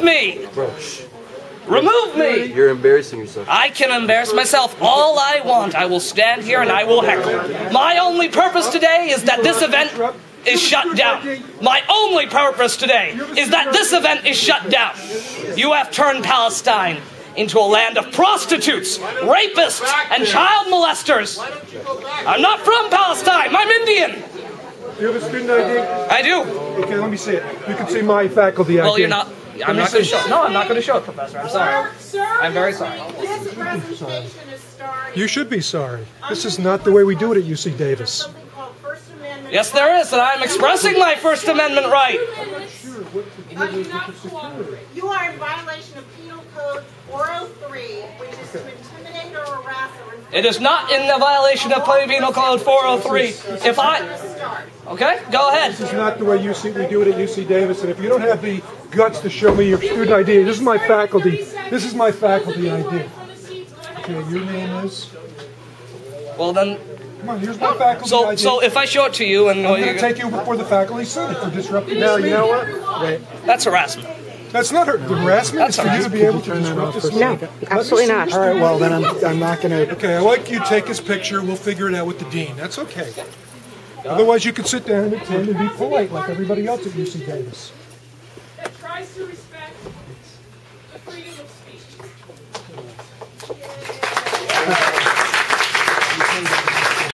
Remove me! Bro, shh. Remove me! You're embarrassing yourself. I can embarrass myself all I want. I will stand here and I will heckle. My only purpose today is that this event is shut down. My only purpose today is that this event is shut down. You have turned Palestine into a land of prostitutes, rapists, and child molesters. I'm not from Palestine. I'm Indian. You have a student ID? I do. Okay, let me see it. You can see my faculty ID. Well, you're not. I'm me not going to see. show. No, I'm not going to show it, Professor. I'm sorry. Sir, I'm very sorry. This presentation is starting. You should be sorry. This is not the way we do it at UC Davis. Something called First Amendment. Yes, there is, and I'm expressing my First Amendment right. You are in violation of Penal Code 403, which is to intimidate or harass or. It is not in the violation of Penal Code 403. If I. Start. Okay, go ahead. This is not the way UC, we do it at UC Davis. And if you don't have the guts to show me your student ID, this is my faculty. This is my faculty ID. Okay, your name is. Well, then. Come on, here's my faculty So, ID. so if I show it to you and. I'm going to take you before the faculty senate for disrupting. Now, you know what? Wait. That's harassment. That's not her- harassment. It's That's for you to be able to disrupt this. No, absolutely Let me see not. your All right, well, then I'm, I'm not going to. Okay, I like you to take his picture. We'll figure it out with the dean. That's okay. Otherwise, you could sit down and attend and be polite like everybody else at UC Davis. that tries to respect the freedom of speech.